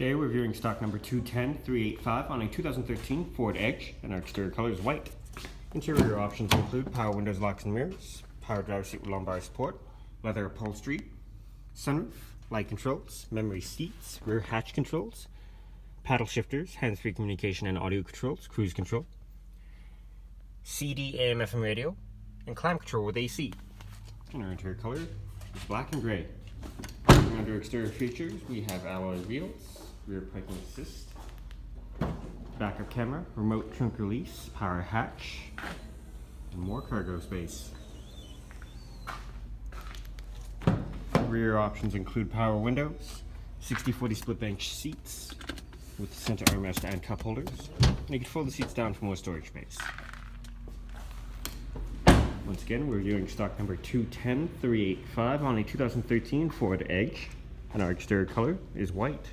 Today we're viewing stock number 210385 on a 2013 Ford Edge, and our exterior color is white. Interior options include power windows, locks, and mirrors, power driver seat with lumbar support, leather upholstery, sunroof, light controls, memory seats, rear hatch controls, paddle shifters, hands-free communication and audio controls, cruise control, CD AM FM radio, and climate control with AC. And our interior color is black and gray. Under exterior features, we have alloy wheels, rear parking assist, backup camera, remote trunk release, power hatch, and more cargo space. Rear options include power windows, 60-40 split bench seats with center armrest and cup holders, and you can fold the seats down for more storage space. Once again, we're viewing stock number 210385 on a 2013 Ford Edge, and our exterior color is white.